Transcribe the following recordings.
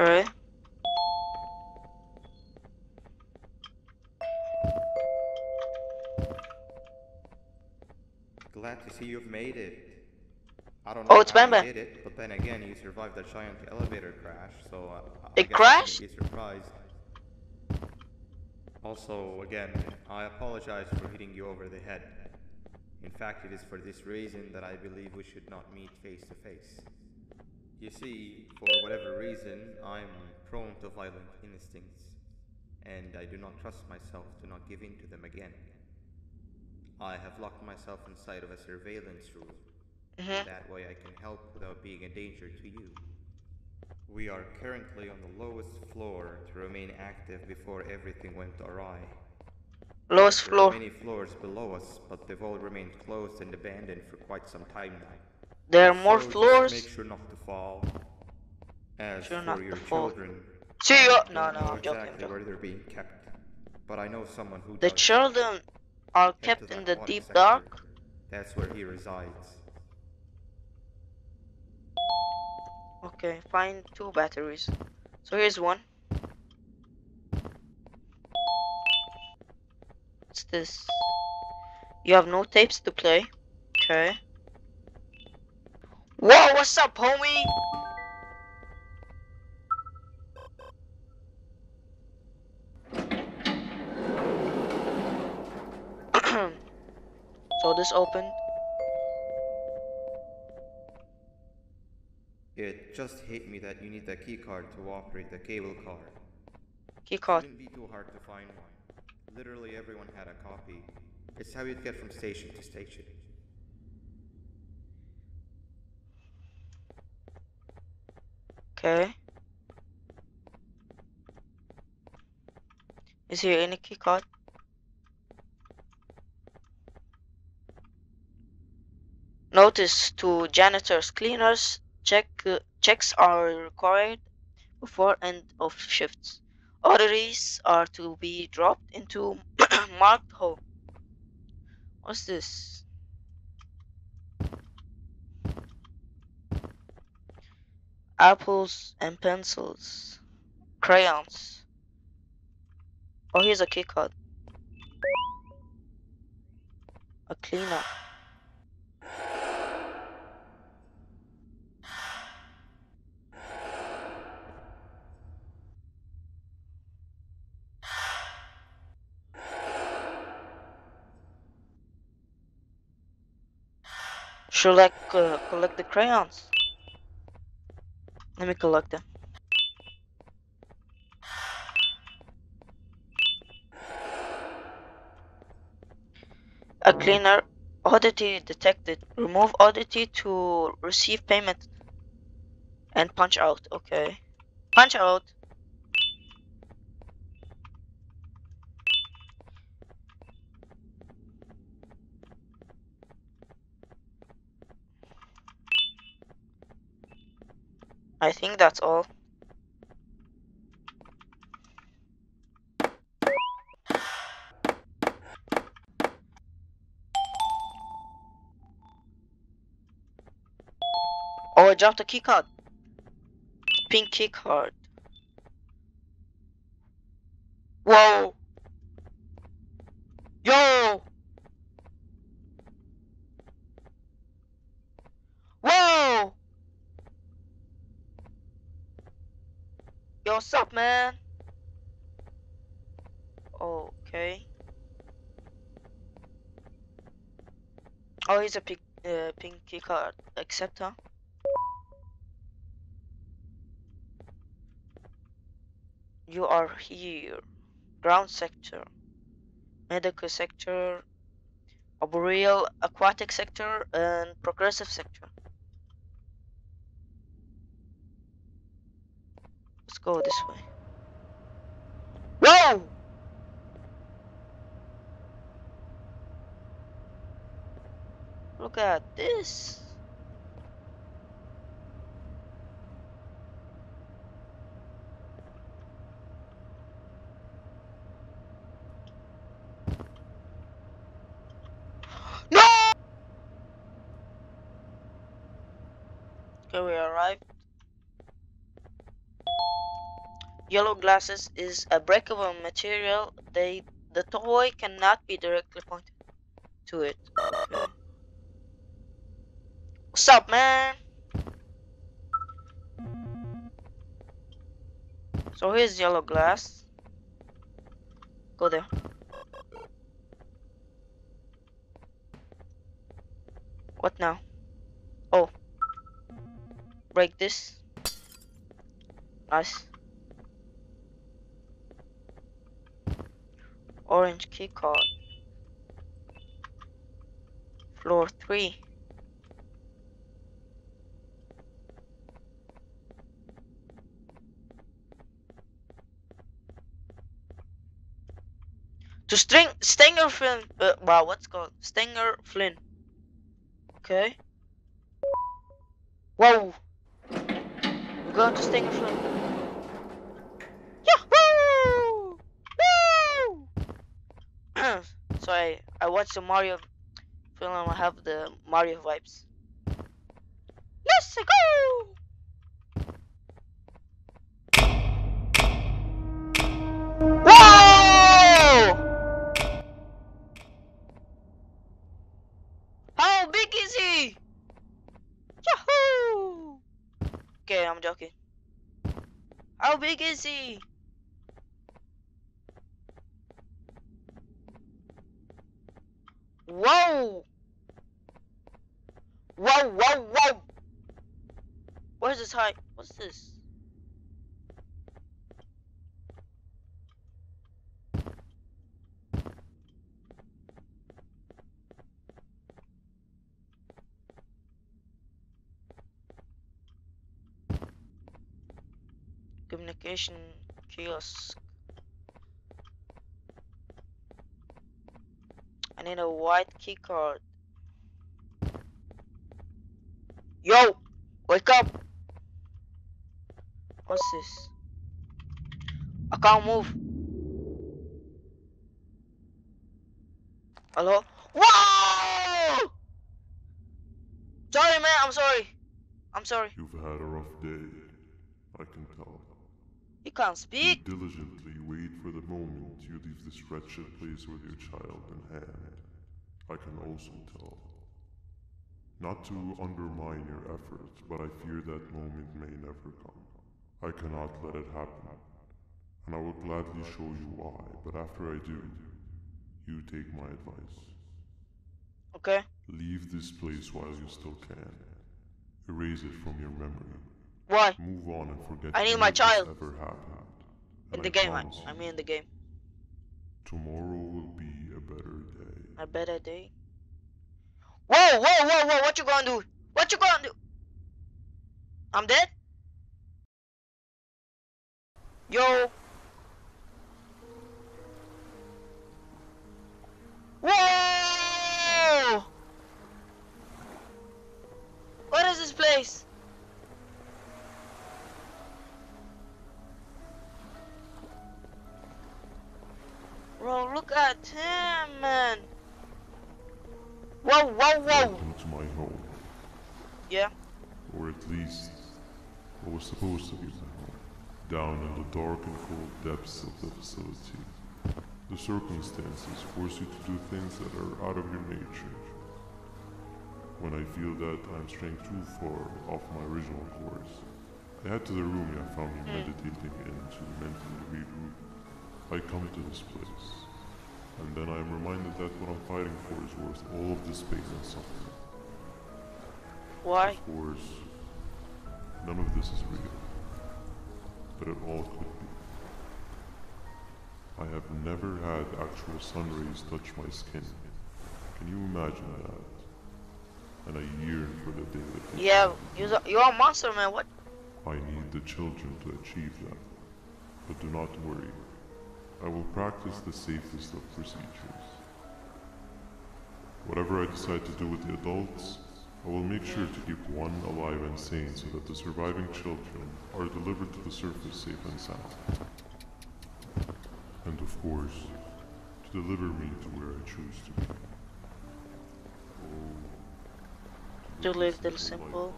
Okay. Glad to see you've made it. I don't know Oh, it's how you Bamba. did it, but then again, you survived the giant elevator crash, so uh, I It crashed? Be surprised. Also, again, I apologize for hitting you over the head. In fact, it is for this reason that I believe we should not meet face to face. You see, for whatever reason, I'm prone to violent instincts, and I do not trust myself to not give in to them again. I have locked myself inside of a surveillance room. Mhm. That way I can help without being a danger to you. We are currently on the lowest floor to remain active before everything went awry. Lowest There are floor. many floors below us, but they've all remained closed and abandoned for quite some time now. There are more So floors. Make sure not to fall. As Sure for your children, See you. No, no, I'm joking. I'm exactly joking. where they're being kept, but I know someone who The children are kept in the deep sector. dark. That's where he resides. Okay, find two batteries. So here's one. What's this? You have no tapes to play. Okay. Whoa, what's up, homie? so this open. It just hit me that you need the keycard to operate the cable car. Key card. Shouldn't be too hard to find one. Literally everyone had a copy. It's how you'd get from station to station. Okay. Is here any key card? Notice to janitors, cleaners, check uh, checks are required before end of shifts. Oddities are to be dropped into marked hole. What's this? Apples and pencils. Crayons. Oh, here's a key card. A cleaner. Should I uh, collect the crayons? Let me collect them. A cleaner oddity detected. Remove oddity to receive payment. And punch out. Okay. Punch out. I think that's all. Oh, I dropped a key card. Pink key card. Whoa! Yo! Whoa! Yo, what's up, man? Okay. Oh, here's a pink, uh, pink key card. Accept, huh? You are here. Ground sector, medical sector, arboreal, aquatic sector, and progressive sector. Go this way. Whoa! Look at this. No! Okay, we arrived. Yellow glasses is a breakable material. They the toy cannot be directly pointed to it. Okay. What's up, man? So here's yellow glass. Go there. What now? Oh. Break this. Nice. Orange key card. Floor 3. To string Stinger Flynn. Uh, wow, what's called Stinger Flynn. Okay. Whoa. We're going to Stinger Flynn. Yahoo! Woo! so I watched the Mario film. I have the Mario vibes. Let's go! Whoa! How big is he? Yahoo! Okay, I'm joking. How big is he? Whoa! Whoa, whoa, whoa! Where's this height? What's this? Communication kiosk. I need a white key card. Yo! Wake up! What's this? I can't move. Hello? Whoa! Sorry, man. I'm sorry. I'm sorry. You've had a rough day, I can tell. You can't speak. diligently wait for the moment you leave this wretched place with your child in hand. I can also tell. Not to undermine your efforts, but I fear that moment may never come. I cannot let it happen, and I will gladly show you why, but after I do, you take my advice. Okay. Leave this place while you still can. Erase it from your memory. Why? Move on and forget I need my child. ever happened. In And the I game. I, I mean, in the game. Tomorrow will be a better day. A better day. Whoa, whoa, whoa, whoa! What you gonna do? What you gonna do? I'm dead. Yo. Whoa! What is this place? Bro, look at him, man. Whoa, whoa, whoa. Welcome to my home, Yeah. or at least what was supposed to be my home. Down in the dark and cold depths of the facility, the circumstances force you to do things that are out of your nature. When I feel that I'm straying too far off my original course, I head to the room I found you meditating in to mentally regroup. I come to this place, and then I am reminded that what I'm fighting for is worth all of this pain and suffering. Why? Of course, none of this is real, but it all could be. I have never had actual sun rays touch my skin. Can you imagine that? And I yearn for the day that Yeah, you're, you're a monster, man. What? I need the children to achieve that. But do not worry. I will practice the safest of procedures. Whatever I decide to do with the adults, I will make sure to keep one alive and sane so that the surviving children are delivered to the surface safe and sound. And of course, to deliver me to where I choose to be. Oh, To live the this simple.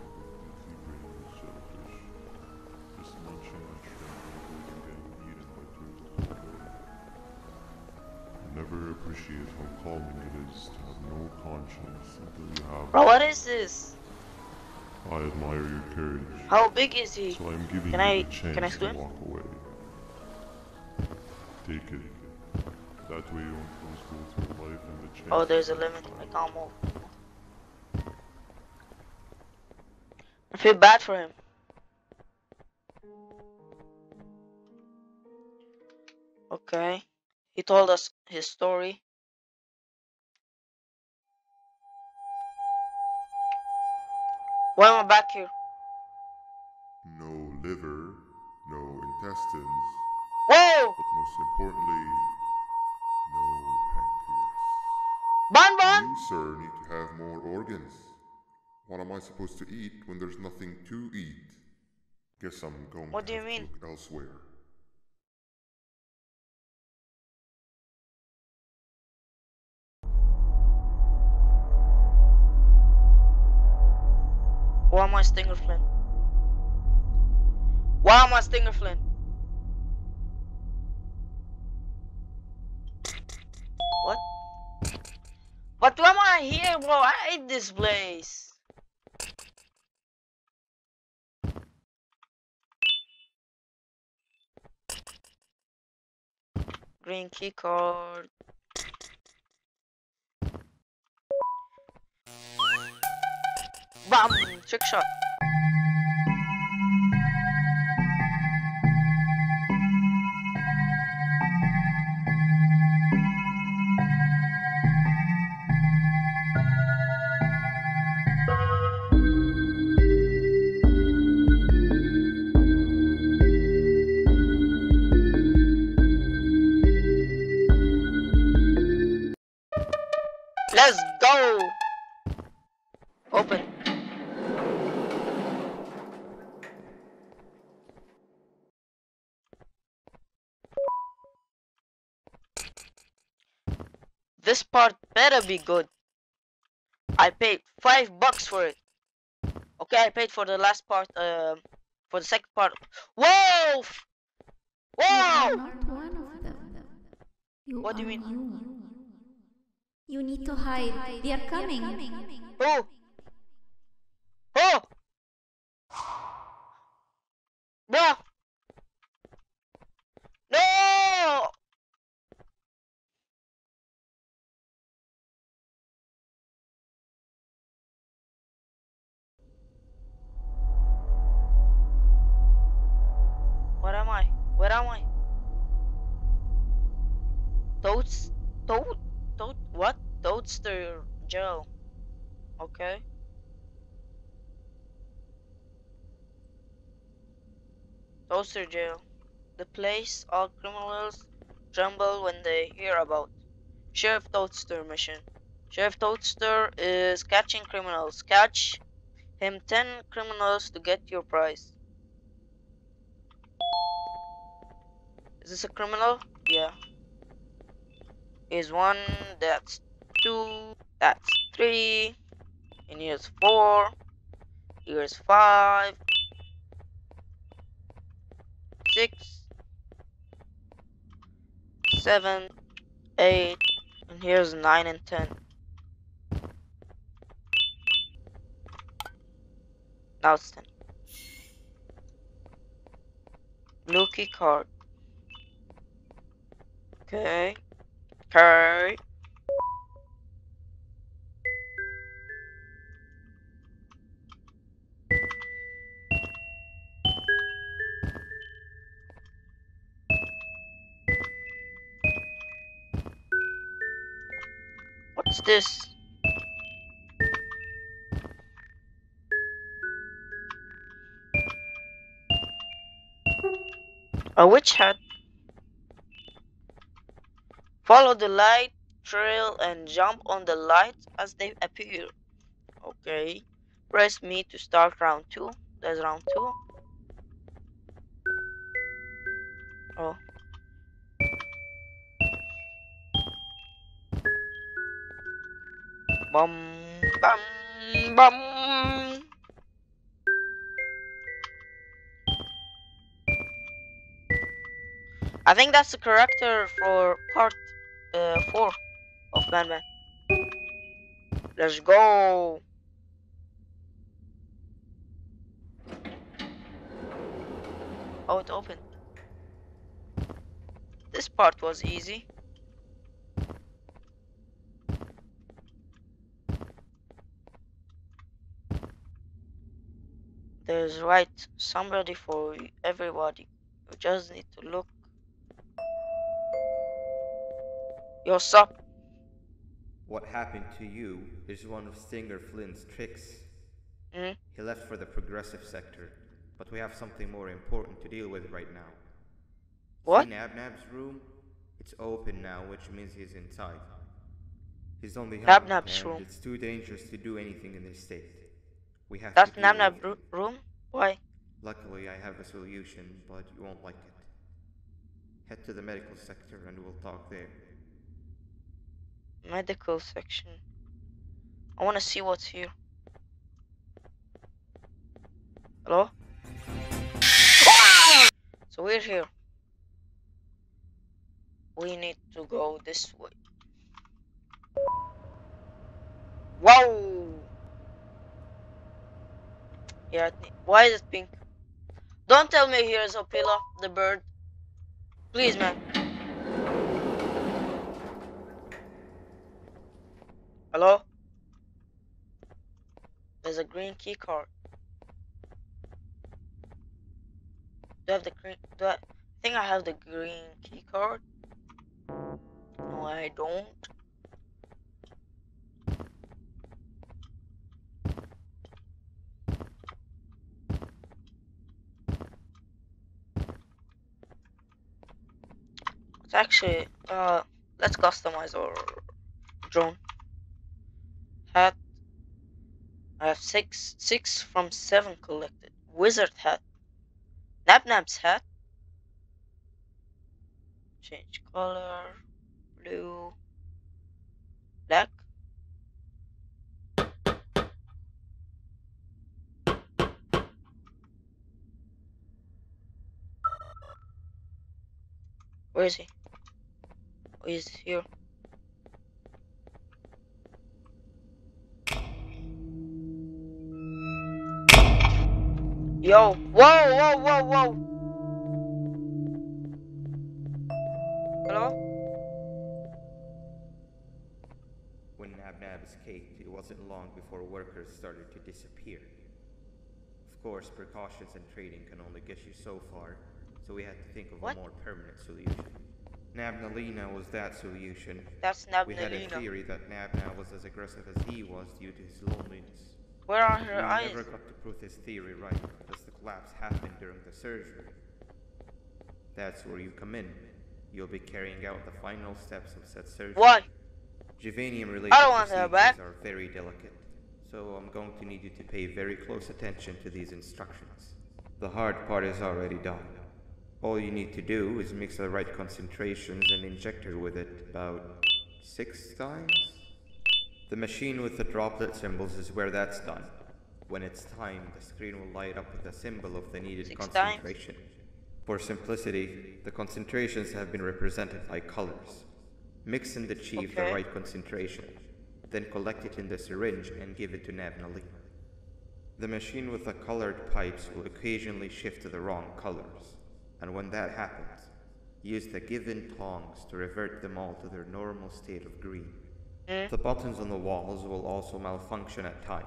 Calming it is to have no conscience you have. Bro, what is this? I admire your courage. How big is he? So I'm giving Can you I- the chance can I to swim? walk away. Take it. That way you won't lose both your life and the chance. Oh, there's a limit. I can't move. I feel bad for him. Okay. He told us his story. Why am I back here? No liver, no intestines, Whoa! but most importantly, no pancreas. Bon Bon! You, sir, need to have more organs. What am I supposed to eat when there's nothing to eat? Guess I'm going What to do you mean? look elsewhere. Why am I Stinger Flynn? Why am I Stinger Flynn? What? But why am I here, bro? I hate this place. Green key card. Bam! Trick shot. This part better be good. I paid five bucks for it. Okay, I paid for the last part, um, for the second part. Whoa! Whoa! not one of them. You What do you mean? You. You need to hide. They are coming. Who? Who? Bro! Toadster Joe. Okay. Toaster jail. The place all criminals tremble when they hear about. Sheriff Toadster mission. Sheriff Toadster is catching criminals. Catch him 10 criminals to get your prize. Is this a criminal? Yeah. Is one, that's two, that's three, and here's four, here's five, six, seven, eight, and here's nine and ten. Now it's ten. Blue key card. Okay. Okay. This? A witch hat. Follow the light trail and jump on the lights as they appear. Okay. Press me to start round two. There's round two. Oh. Bum bum bum. I think that's the character for part uh, four. of Ban Ban. Let's go! Oh, it opened. This part was easy. There's right somebody for everybody. You just need to look. Yo, sup? What happened to you is one of Stinger Flynn's tricks. Mhm. He left for the progressive sector, but we have something more important to deal with right now. What? See Nabnab's room? It's open now, which means he's inside. He's only Nabnab's room. It's too dangerous to do anything in this state. We have That's to deal Namnab with ro- it. room? Why? Luckily, I have a solution, but you won't like it. Head to the medical sector and we'll talk there. Medical section. I wanna see what's here. Hello? So we're here. We need to go this way. Wow! Ne- why is it pink? Don't tell me here's Opila, the bird. Please, man. Hello? There's a green key card. Do I have the green? Do I think I have the green key card. No, I don't. Actually, uh, let's customize our drone. Hat. I have six, six from seven collected. Wizard hat. Nabnab's hat. Change color. Blue. Black. Where is he? He's here. Yo, whoa, whoa, whoa, whoa. Hello? When Nabnab escaped, it wasn't long before workers started to disappear. Of course, precautions and training can only get you so far, so we had to think of What? a more permanent solution. Nabnaleena was that solution. That's We had a theory that Nabna was as aggressive as he was due to his loneliness. Where are We her eyes? never got to prove this theory right because the collapse happened during the surgery. That's where you come in. You'll be carrying out the final steps of said surgery. What? Givanium related I don't want her procedures are very delicate, so I'm going to need you to pay very close attention to these instructions. The hard part is already done. All you need to do is mix the right concentrations and inject her with it about six times. The machine with the droplet symbols is where that's done. When it's time, the screen will light up with the symbol of the needed Six times? concentration. For simplicity, the concentrations have been represented by colors. Mix and achieve the right concentration, then collect it in the syringe and give it to Nabnali. The machine with the colored pipes will occasionally shift to the wrong colors, and when that happens, use the given tongs to revert them all to their normal state of green. Hmm? The buttons on the walls will also malfunction at times.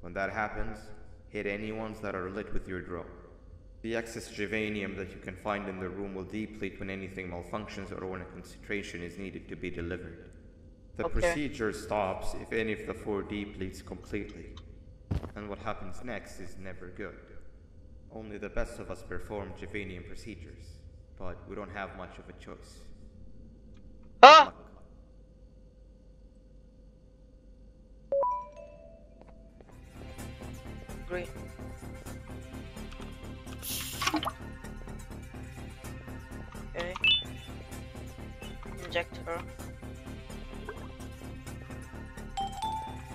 When that happens, hit any ones that are lit with your drone. The excess Givanium that you can find in the room will deplete when anything malfunctions or when a concentration is needed to be delivered. The Okay. procedure stops if any of the four depletes completely. And what happens next is never good. Only the best of us perform Givanium procedures, but we don't have much of a choice. Luck. Green. Okay. Inject her.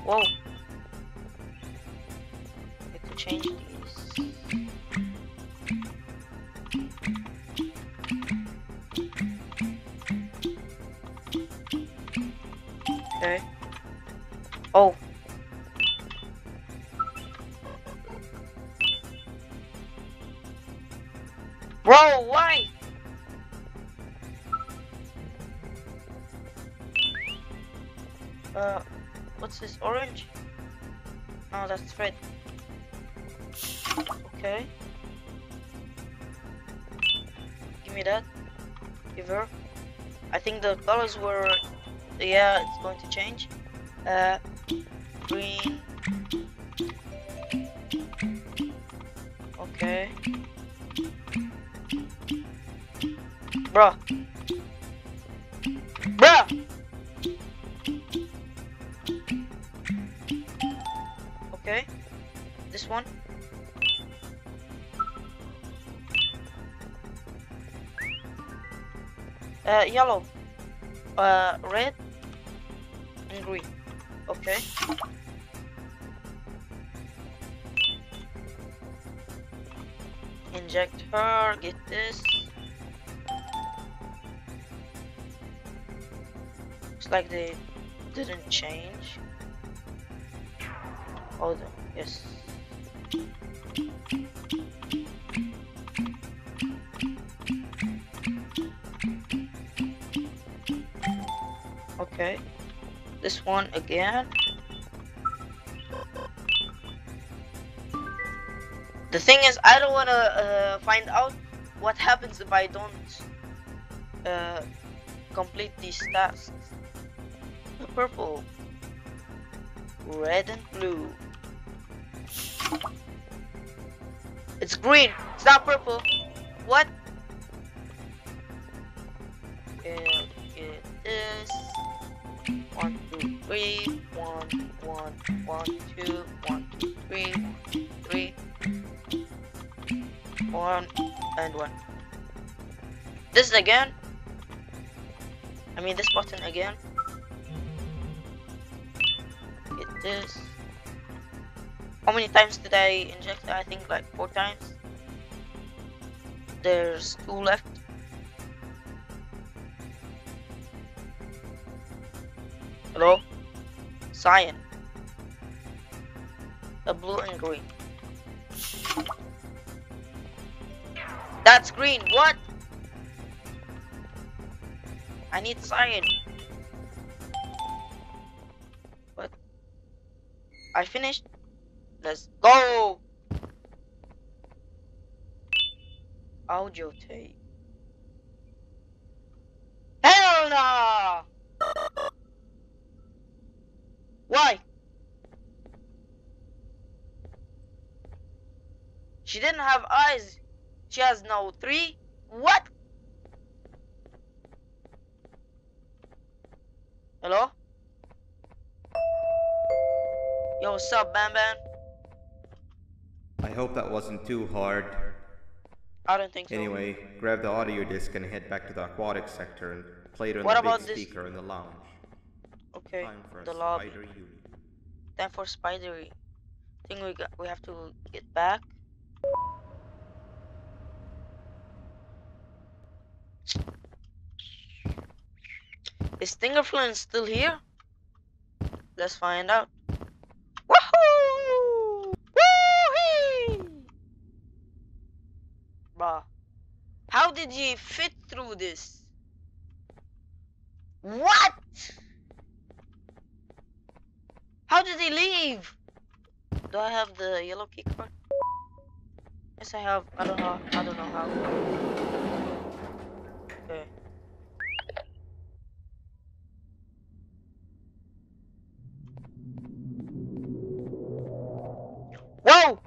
Whoa. Need to change Bro, why? Uh, what's this? Orange? Oh, that's red. Okay. Give me that. Give her. I think the colors were... Yeah, it's going to change. Uh, green. Okay. Bruh. Bruh! Okay. This one. Uh, yellow. Uh, red. And green. Okay. Inject her, get this. Looks like they didn't change. Hold on, yes. Okay. This one again. The thing is, I don't want to uh, find out what happens if I don't uh, complete these tasks. Purple, red and blue. It's green. It's not purple. What? And get this. One, two, three. One, one, one, two, one, two, three, three. One and one. This again. I mean this button again. This. How many times did I inject? I think like four times. There's two left. Hello? Cyan. A blue and green. That's green. What? I need cyan. I finished. Let's go. Audio tape. Hell no! Why? She didn't have eyes. She has no three. What? Hello? Yo, what's up, Bam Bam? I hope that wasn't too hard. I don't think so. Anyway, grab the audio disc and head back to the aquatic sector and play it on What the about big this- speaker in the lounge. Okay, Time for the lobby. Time for spidery. Think we got we have to get back. Is Fingerflint still here? Let's find out. Woohoo! Woo-hee! Bruh. How did he fit through this? What? How did he leave? Do I have the yellow key card? Yes, I have. I don't know. I don't know how. Okay. Whoa!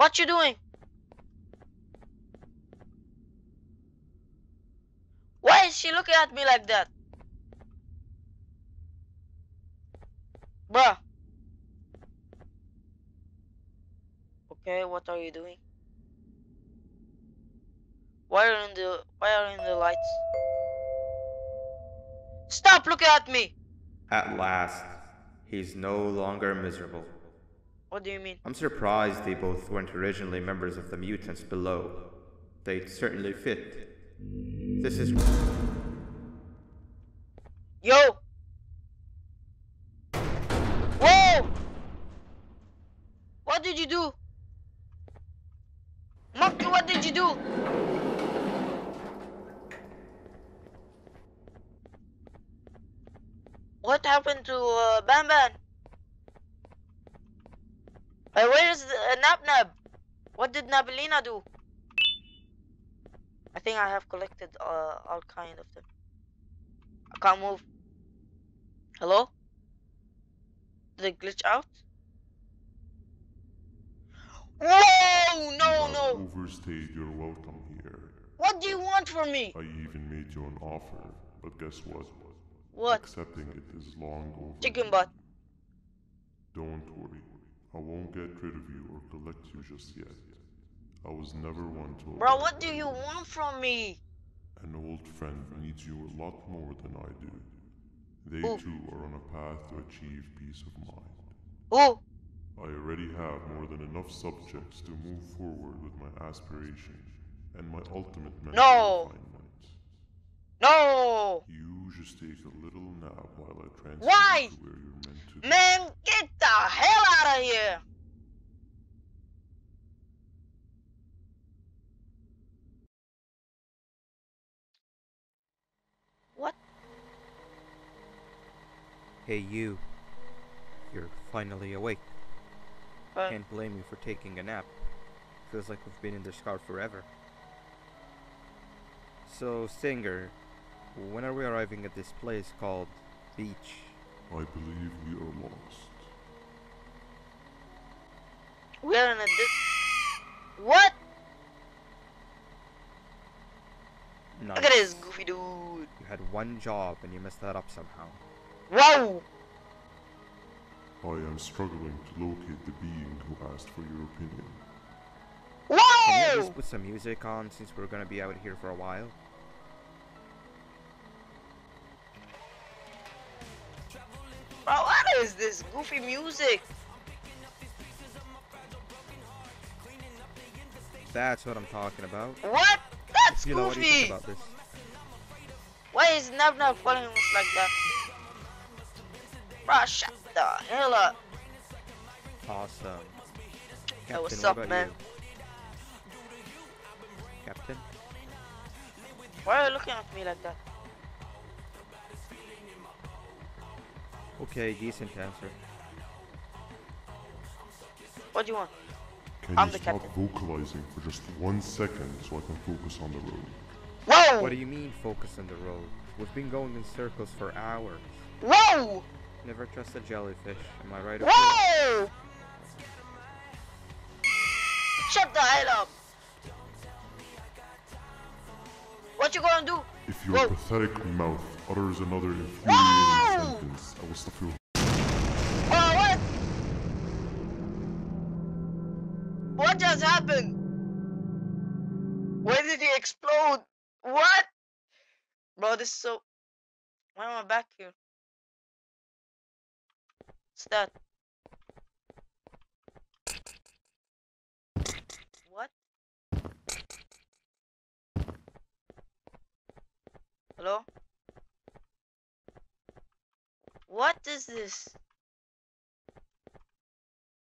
What you doing? Why is she looking at me like that? Bruh. Okay, what are you doing? Why are in the why are in the lights? Stop looking at me! At last, he's no longer miserable. What do you mean? I'm surprised they both weren't originally members of the mutants below. They'd certainly fit. This is. Yo! Nab? What did Nabilina do? I think I have collected uh, all kind of them. I can't move. Hello? Did it glitch out? Whoa! No, no! Overstayed your welcome here. What do you want from me? I even made you an offer, but guess what? What? Accepting it is long over. Chicken butt. Don't worry. I won't get rid of you or collect you just yet. I was never one to. Bro, what do you want from me? An old friend needs you a lot more than I do. They Who? too are on a path to achieve peace of mind. Oh! I already have more than enough subjects to move forward with my aspiration and my ultimate No. Refinement. No! You just take a little nap while I transfer Why? you to where you're meant to. Man, get the hell out of here! What? Hey, you. You're finally awake. Uh, Can't blame you for taking a nap. Feels like we've been in this car forever. So, Singer, when are we arriving at this place called Beach? I believe we are lost. we're in a dis- What? Nice. Look at this goofy dude. You had one job and you messed that up somehow. Whoa! I am struggling to locate the being who asked for your opinion. Can you at Whoa! least put some music on since we're gonna be out here for a while? Is this goofy music? That's what I'm talking about. What? That's You know what do you think goofy! about this? Why is Nab Nab following us like that? Bro, shut the hell up. Awesome. Hey, what's what up, man? you? Captain? Why are you looking at me like that? Okay, decent answer. What do you want? Can I'm you the stop captain. vocalizing for just one second so I can focus on the road? Whoa! What do you mean focus on the road? We've been going in circles for hours. Whoa! Never trust a jellyfish, am I right? Ophelia? Whoa! Shut the hell up! What you gonna do? If your Whoa. pathetic mouth utters another infuriating sentence, I what? What just happened? Where did he explode? What? Bro, this is so... Why am I back here? What's that? What? Hello? What is this?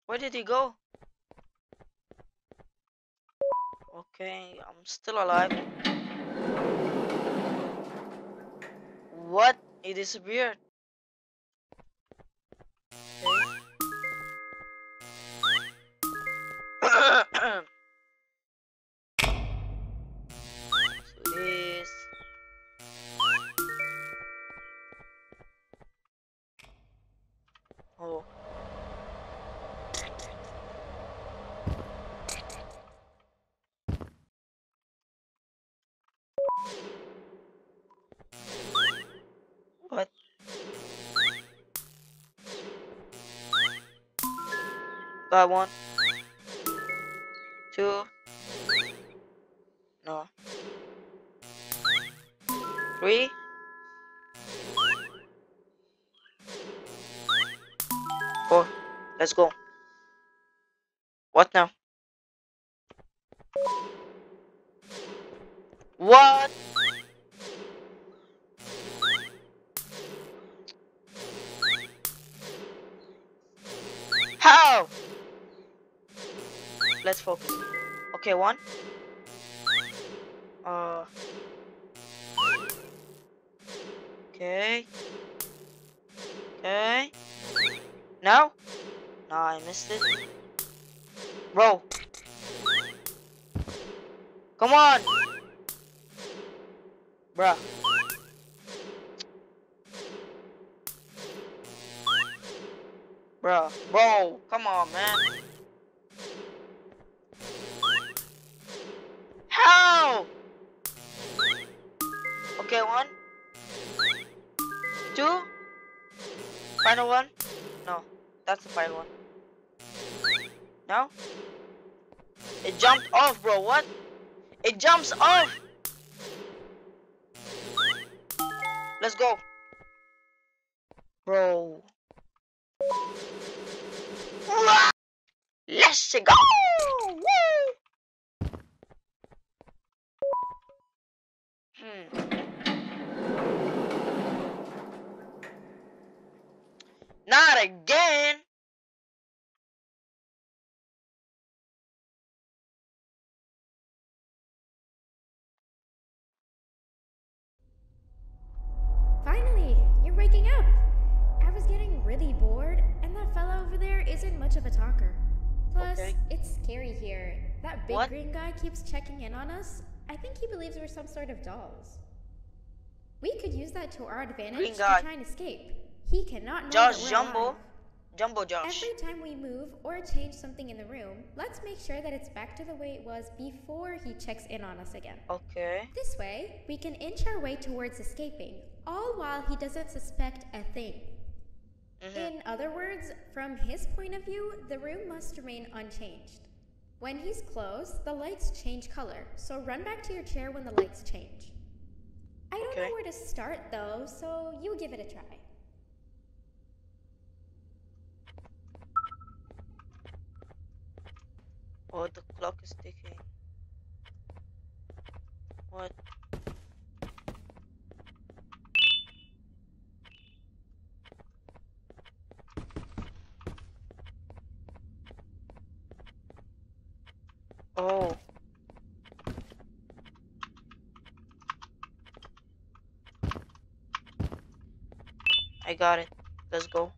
Where did he go? Okay, I'm still alive. What? He disappeared. Got one. Uh. Okay. Okay. No? No, I missed it. Bro. Come on. Bruh. Bro, bro, come on, man. Final one. No, that's the final one. No? It jumped off, bro. What? It jumps off. Let's go. Bro. Let's go! Woo! Hmm. Not again! Finally, you're waking up. I was getting really bored, and that fella over there isn't much of a talker. Plus, Okay. it's scary here. That big What? green guy keeps checking in on us. I think he believes we're some sort of dolls. We could use that to our advantage Green to guy. try and escape. He cannot know Josh Jumbo. Jumbo Josh. Every time we move or change something in the room, let's make sure that it's back to the way it was before he checks in on us again. Okay. This way, we can inch our way towards escaping, all while he doesn't suspect a thing. Mhm. In other words, from his point of view, the room must remain unchanged. When he's close, the lights change color, so run back to your chair when the lights change. I don't Okay. know where to start though, so you give it a try. Oh, the clock is ticking. What? Oh. I got it. Let's go.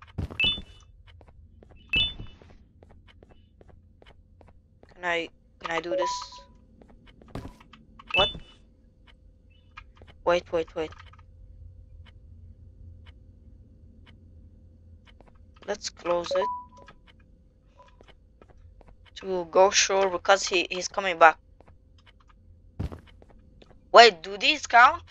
Can I can I do this? What? Wait, wait, wait. Let's close it. To go sure because he he's coming back. Wait, do these count?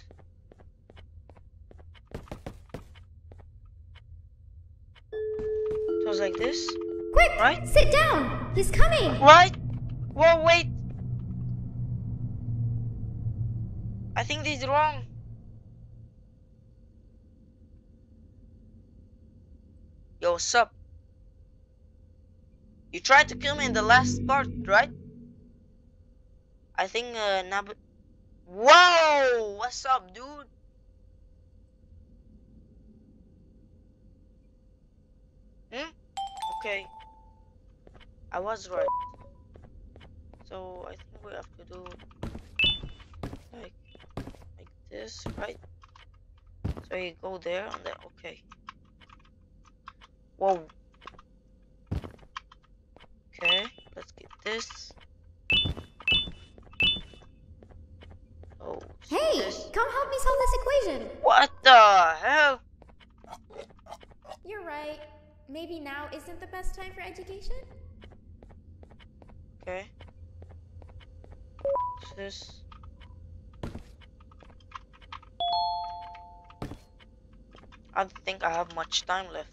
It was like this, Quick! Right? Sit down! He's coming! right? Wait. I think this is wrong. Yo, what's up? You tried to kill me in the last part, right? I think, uh, Nab- Whoa! What's up, dude? Hmm? Okay. I was right. So, I think we have to do like like this, right? So you go there and then okay. Whoa. Okay, let's get this. Oh, so Hey! this. Come help me solve this equation! What the hell? You're right. Maybe now isn't the best time for education? Okay. This? I don't think I have much time left.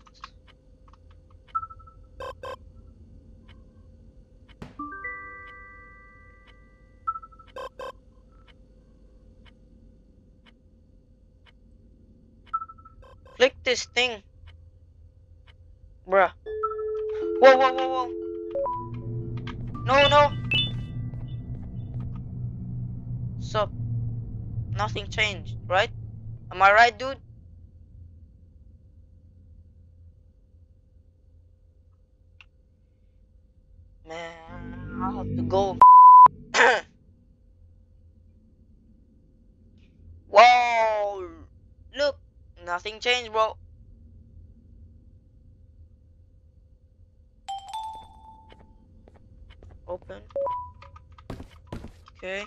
Click this thing. Bruh. Whoa, whoa, whoa, whoa. No, no. Nothing changed, right? Am I right, dude? man. I have to go. Whoa! Look, nothing changed, bro. Open. Okay.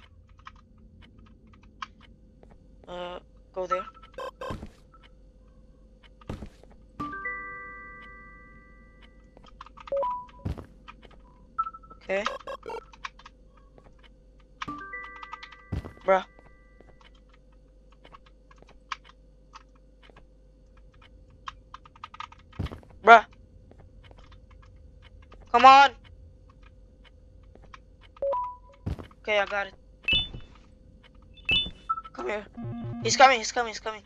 I got it. Come here. He's coming, he's coming, he's coming.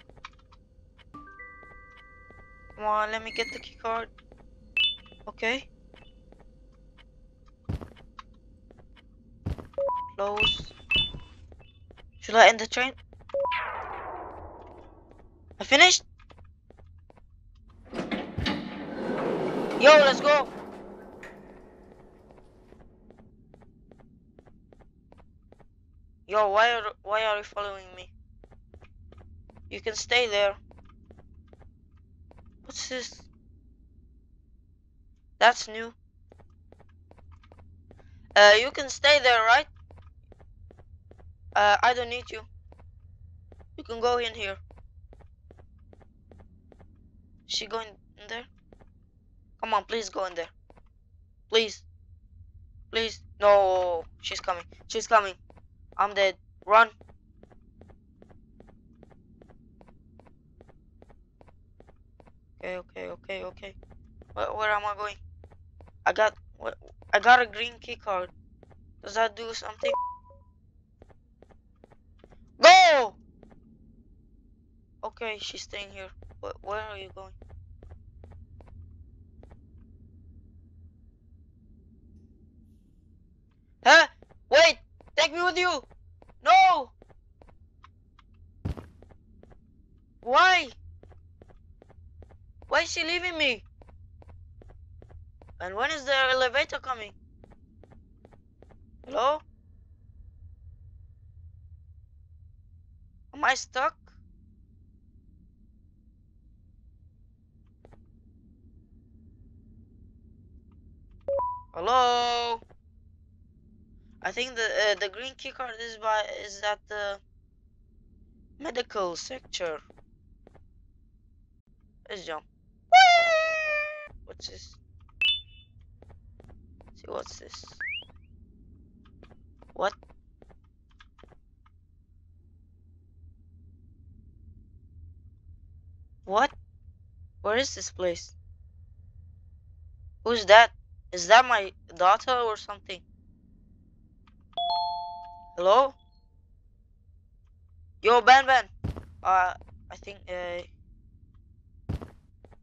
Come on, let me get the key card. Okay. Close. Should I end the train? I finished? Yo, let's go. Yo, why are why are you following me? You can stay there. What's this? That's new. Uh, you can stay there, right? Uh, I don't need you. You can go in here. Is she going in there? Come on, please go in there. Please. Please. No, she's coming. She's coming. I'm dead. Run. Okay, okay, okay, okay. Where, where am I going? I got what? I got a green key card. Does that do something? Go! Okay, she's staying here. Where, where are you going? Huh? Wait! Take me with you! No! Why? Why is she leaving me? And when is the elevator coming? Hello? Am I stuck? Hello? I think the uh, the green key card is by is at the medical sector. Let's jump. What's this? see what's this? What? What? Where is this place? Who's that? Is that my daughter or something? Hello? Yo, Banban. Uh, I think, uh,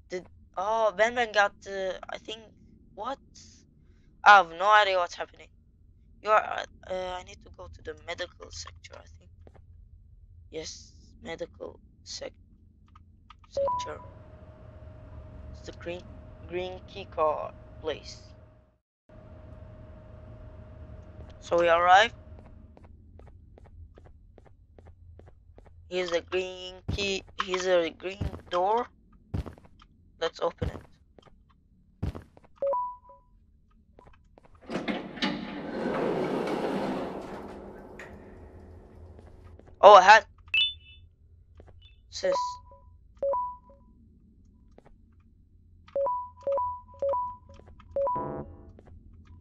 did, oh, Banban got, uh, I think, what? I have no idea what's happening. You are, uh, uh, I need to go to the medical sector, I think. Yes, medical sec sector. It's the green, green key card place. So we arrived. Here's a green key. Here's a green door. Let's open it. Oh, a hat. Sis.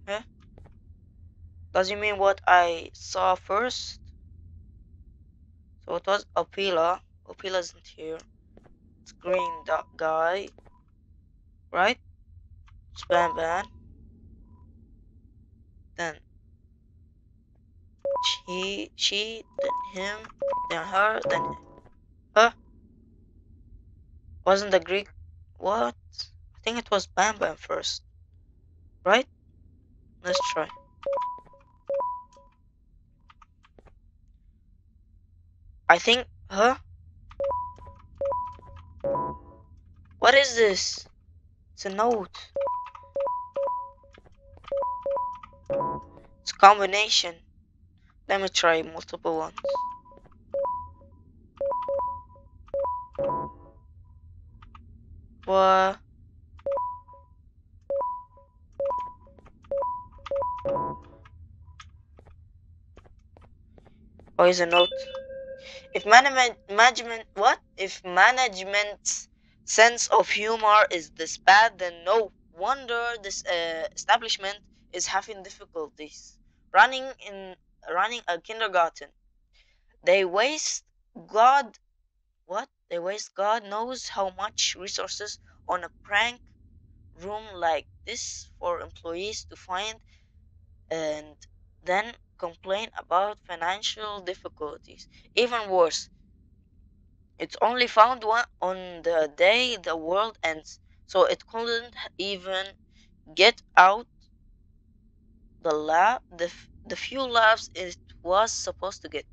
Huh? Does it mean what I saw first? So it was Opila. Opila isn't here. It's green dot guy. Right? Spam ban. Then she, she, then him, then her, then her. Wasn't the Greek? What? I think it was Bam Bam first. Right? Let's try. I think, huh? What is this? It's a note. It's a combination. Let me try multiple ones. What? Oh, is a note. If management, what? If management's sense of humor is this bad, then no wonder this uh, establishment is having difficulties running in running a kindergarten. They waste God, what? They waste God knows how much resources on a prank room like this for employees to find and then complain about financial difficulties. Even worse, it's only found one on the day the world ends, so it couldn't even get out the lab the, the few laughs it was supposed to get.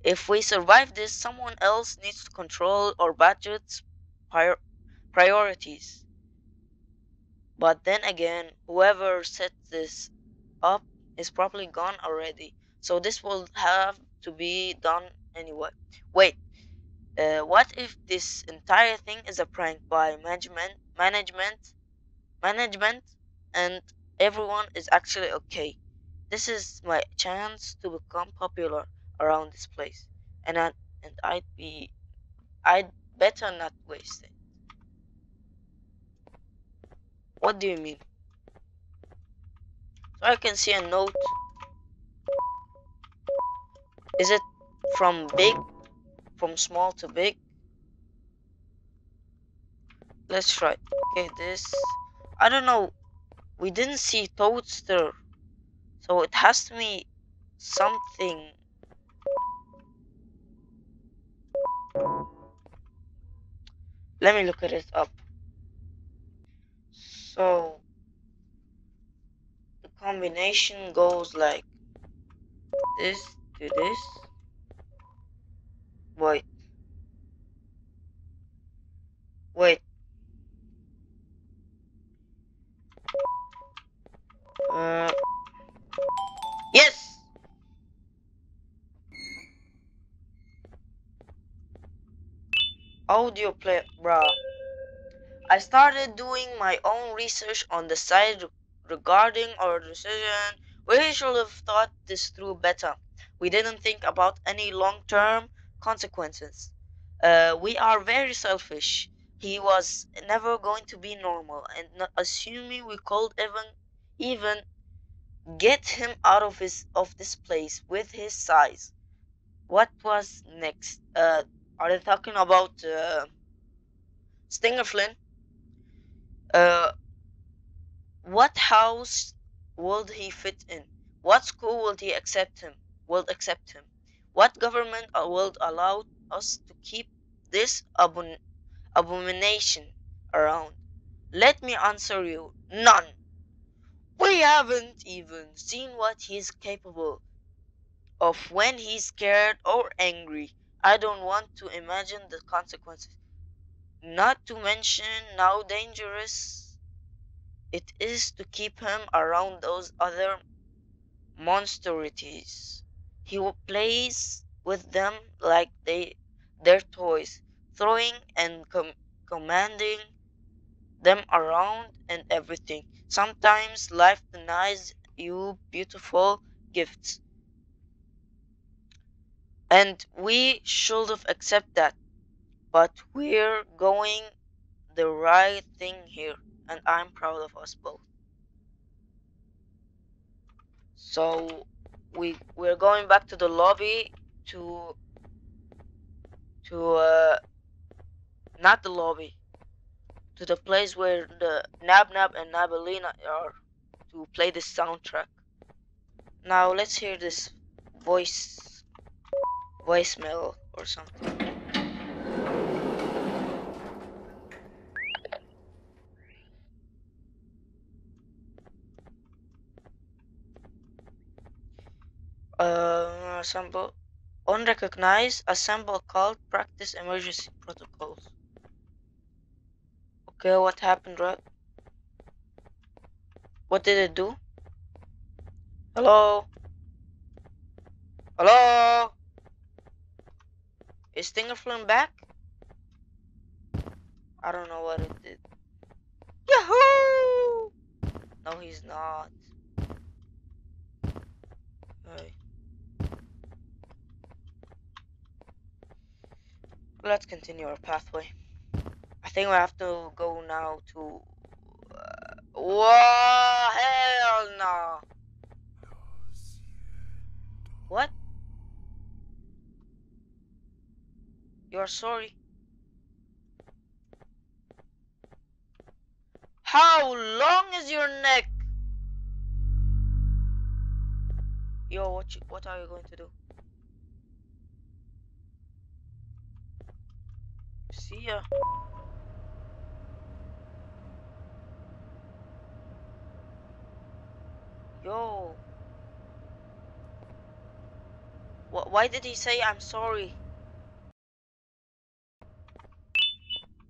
If we survive this, someone else needs to control our budget's prior- priorities. But then again, whoever set this up is probably gone already. So this will have to be done anyway. Wait, uh, what if this entire thing is a prank by management, management, management, and everyone is actually okay? This is my chance to become popular around this place, and I and I'd be, I'd better not waste it. What do you mean? I can see a note. Is it from big? From small to big? Let's try. Okay, this. I don't know. We didn't see Toadster. So it has to be something. Let me look at it up. So combination goes like this to this. Wait. Wait. Uh, yes! Audio play, bruh. I started doing my own research on the side regarding our decision. We should have thought this through better. We didn't think about any long-term consequences. Uh, we are very selfish. He was never going to be normal, and assuming we could even even get him out of his of this place with his size. What was next? Uh, are they talking about uh, Stinger Flynn? Uh, what house would he fit in? What school would he accept him? Will accept him? What government uh, will allow us to keep this abomination around? Let me answer you, none. We haven't even seen what he's capable of when he's scared or angry. I don't want to imagine the consequences. Not to mention how dangerous it is to keep him around those other monstrosities. He will plays with them like they their toys, throwing and com- commanding them around and everything. Sometimes life denies you beautiful gifts. And we should have accepted that. But we're going the right thing here, and I'm proud of us both. So we we're going back to the lobby to to uh not the lobby to the place where the Nab Nab and Nabnaleena are to play the soundtrack. Now let's hear this voice voicemail or something. Uh, assemble unrecognized assemble called practice emergency protocols okay what happened right what did it do Hello? Hello? Is Stinger Flynn back? I don't know what it did. Yahoo! No, he's not. Okay. Let's continue our pathway. I think we have to go now to. Uh, whoa! Hell no! What? You're sorry? How long is your neck? Yo, what you, what are you going to do? See ya. Yo. Wh- why did he say I'm sorry?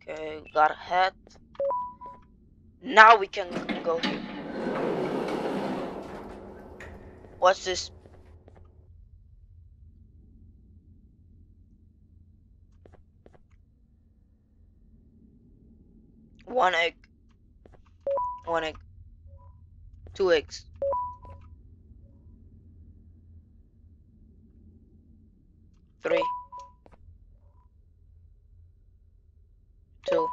Okay, got a hat. Now we can go. What's this? One egg. One egg. Two eggs. Three. Two.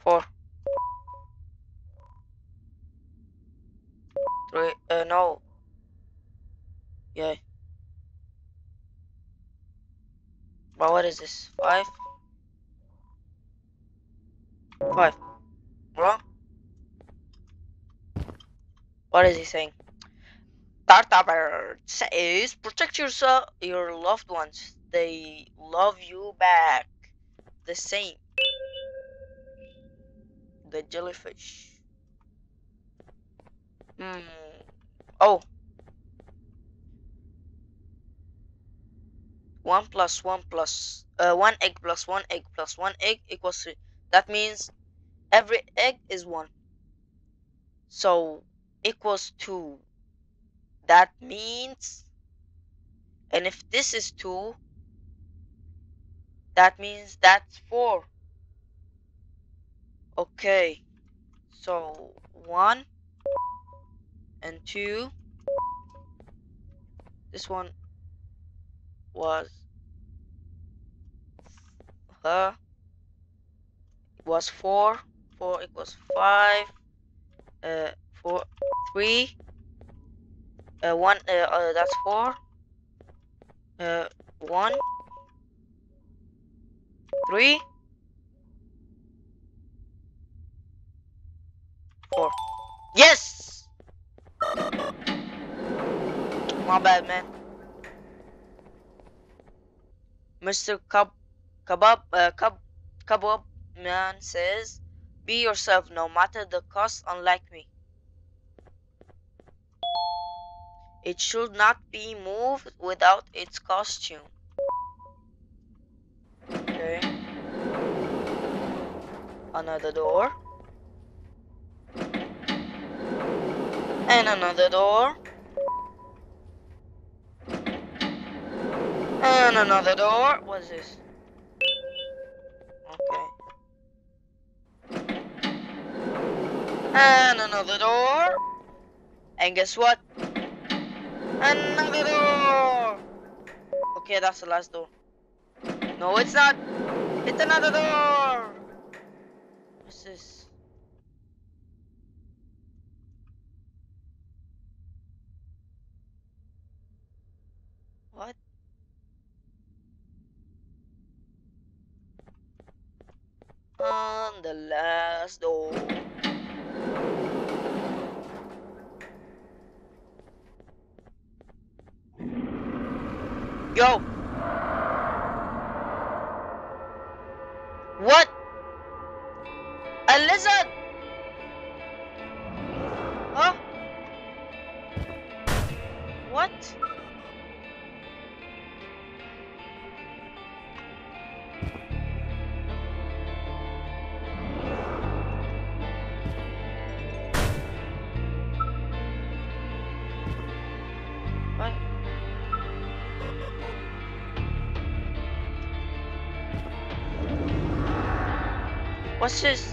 Four. Three. Uh, no. Yeah. But what is this? Five? Five. Wrong? What is he saying? Tarta Bird says protect yourself your loved ones. They love you back. The same. The jellyfish. Hmm. Oh. One plus one plus uh one egg plus one egg plus one egg equals three. That means every egg is one. So equals two. That means and if this is two that means that's four. Okay. So one and two. This one was uh was four. Four equals five. Uh four three. Uh one uh, uh that's four. Uh one, three, four. Yes! My bad, man. Mr. Kab Kabab uh, Kab Kabab man says, "Be yourself, no matter the cost. Unlike me, it should not be moved without its costume." Okay. Another door. And another door. And another door. What's this? Okay. And another door. And guess what? Another door. Okay, that's the last door. No, it's not. It's another door. What's this? What? On the last door. Yo! What's this?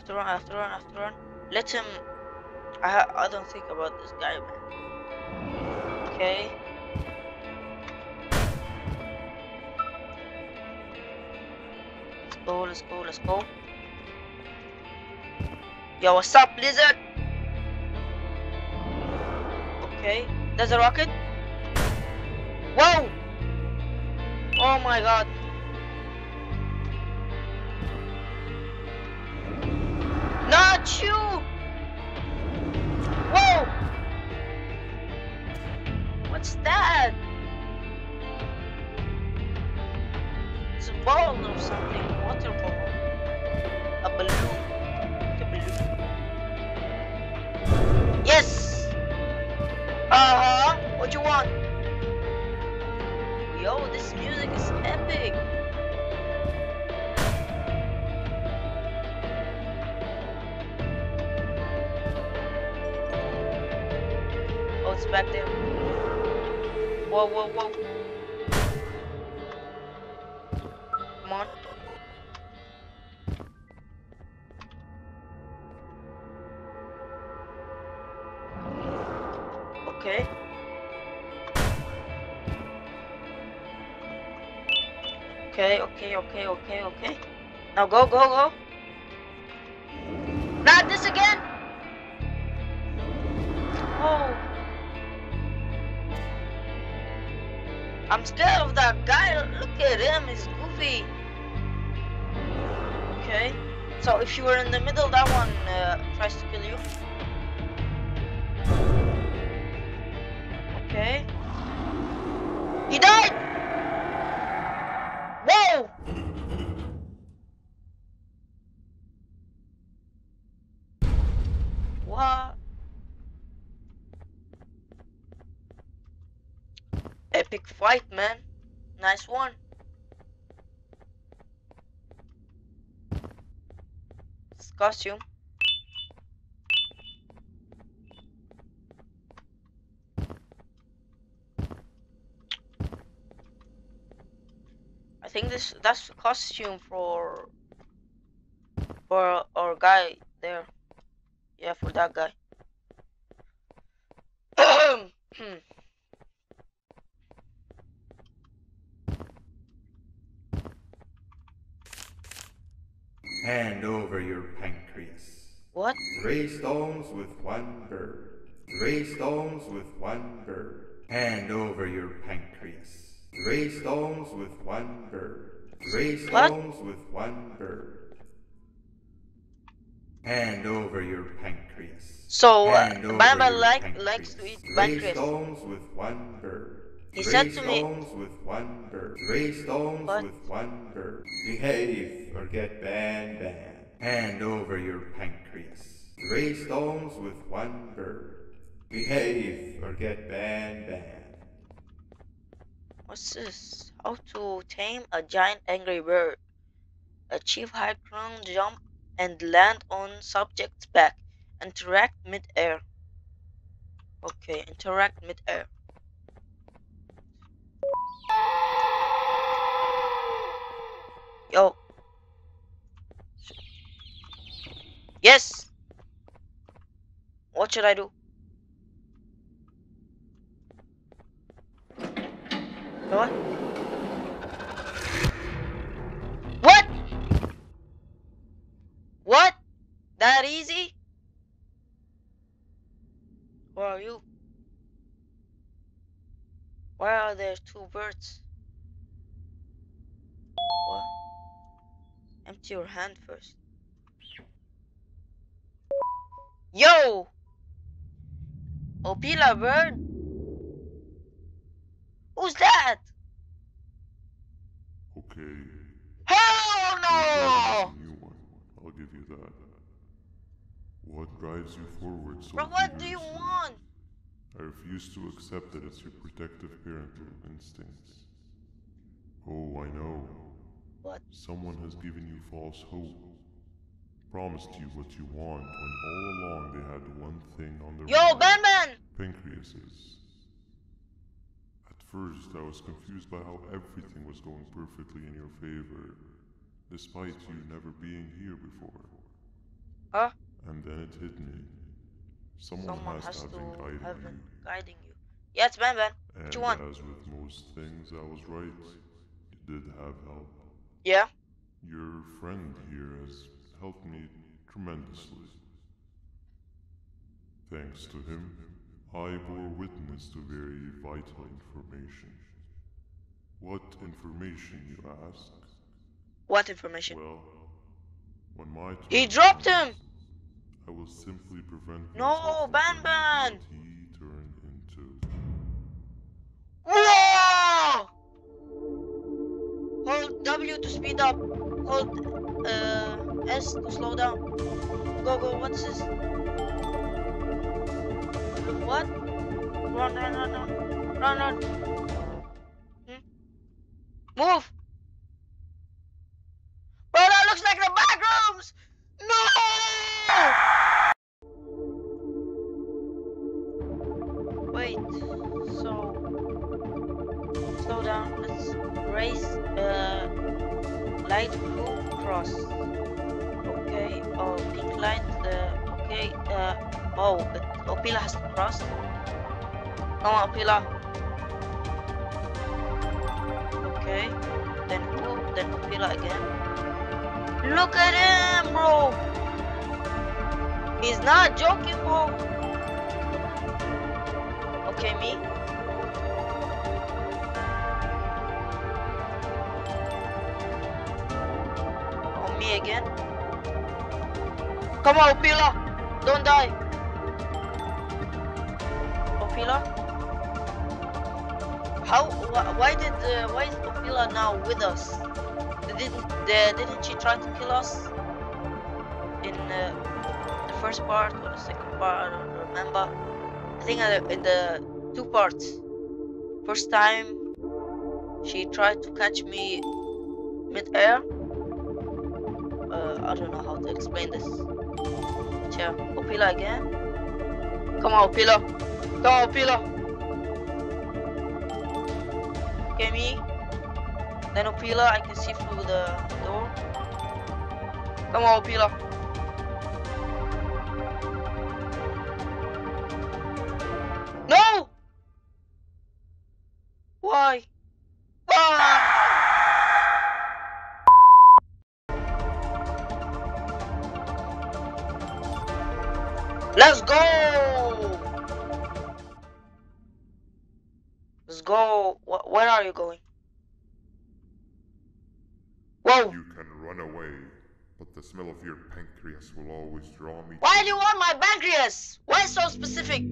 Have to run, I have to run, I have to run. Let him. I I don't think about this guy, man. Okay. Let's go, let's go, let's go. Yo, what's up, lizard? Okay, there's a rocket. Whoa! Oh my god. Ball or something. Water ball. A balloon. A balloon. Yes! Uh-huh. What you want? Yo, this music is epic. Oh, it's back there. Whoa, whoa, whoa. Okay, okay. Now go, go, go. Not this again. Oh. I'm scared of that guy. Look at him, he's goofy. Okay. So if you were in the middle, that one uh, tries to kill you. Okay. He died! Whoa! What? Epic fight, man. Nice one. It's costume. I think this that's the costume for for our guy there. Yeah, for that guy. Hmm. Hand over your pancreas. what? Three stones with one bird. Three stones with one bird. Hand over your pancreas. Three stones with one bird. Three What? stones with one bird. Hand over your pancreas. So, uh, Hand over Bamba your like likes to eat Three pancreas. stones with one bird. He Three said to me- stones with one bird. Three stones What? with one bird. Behave or get banned, banned. Hand over your pancreas. Three stones with one bird. Behave or get banned, banned. What's this? How to tame a giant angry bird. Achieve high ground jump and land on subject's back. Interact mid-air. Okay, interact mid-air. Yo. Yes. What should I do? What? What? What? That easy? Where are you? Why are there two birds? What? Empty your hand first. Yo! Opila bird? Who's that? Okay. Hell no! new one. I'll give you that. What drives you forward so Bro, what do you want? I refuse to accept that it's your protective parental instincts. Oh, I know. What? Someone has given you false hope. Promised you what you want when all along they had one thing on their Yo, mind. Batman! Pancreases. At first, I was confused by how everything was going perfectly in your favor, despite you never being here before. Huh? And then it hit me. Someone, Someone has, has to have been guiding have you. been guiding you. Yeah, it's Batman. And What you want? as with most things, I was right. You did have help. Yeah? Your friend here has helped me tremendously. Thanks to him, I bore witness to very vital information. What information, you ask? What information? Well, when my He dropped comes, him! I will simply prevent No, myself from turning Ban into he turned into. Whoa! Hold W to speed up. Hold uh, S to slow down. Go, go, what's this? What? Run, run, run, run. Run, run. Hmm? Move! Light blue cross. Okay. Oh, light. Uh, okay. Uh, oh, Opila has to cross. Come Opila. Okay. Then who? Then Opila again. Look at him, bro. He's not joking, bro. Okay, me. Come on, Opila! Don't die! Opila? How? Wh why did? Uh, why is Opila now with us? Didn't? Uh, didn't she try to kill us in uh, the first part or the second part? I don't remember. I think uh, in the two parts. First time, she tried to catch me mid-air. Uh, I don't know how to explain this. Yeah, Opila again. Come on, Opila. Come on, Opila. Okay, me. Then Opila, I can see through the door. Come on, Opila. Smell of your pancreas will always draw me. Why do you want my pancreas? Why so specific?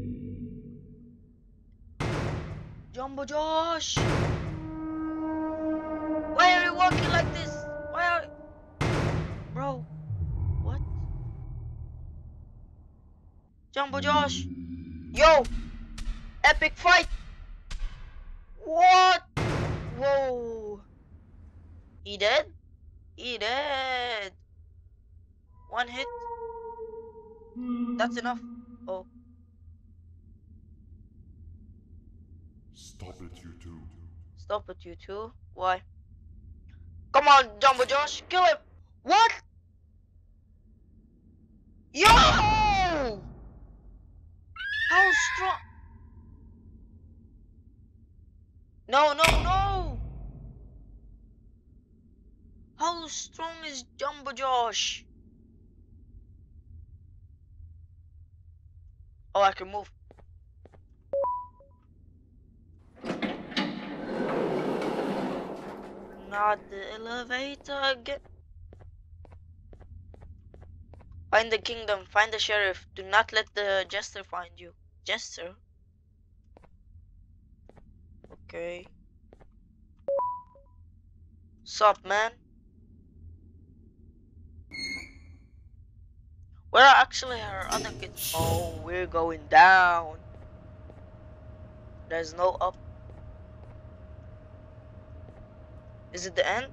Jumbo Josh! Why are you walking like this? Why are Bro, what? Jumbo Josh! Yo! Epic fight! What? Whoa! He dead? He dead! One hit? That's enough. Oh. Stop it, you two. Stop it, you two. Why? Come on, Jumbo Josh, kill him! What? Yo! How strong? No, no, no! How strong is Jumbo Josh? Oh, I can move. Not the elevator again. Find the kingdom, find the sheriff. Do not let the jester find you. Jester. Okay. Sup, man? Where are actually our other kids? Oh, we're going down. There's no up. Is it the end?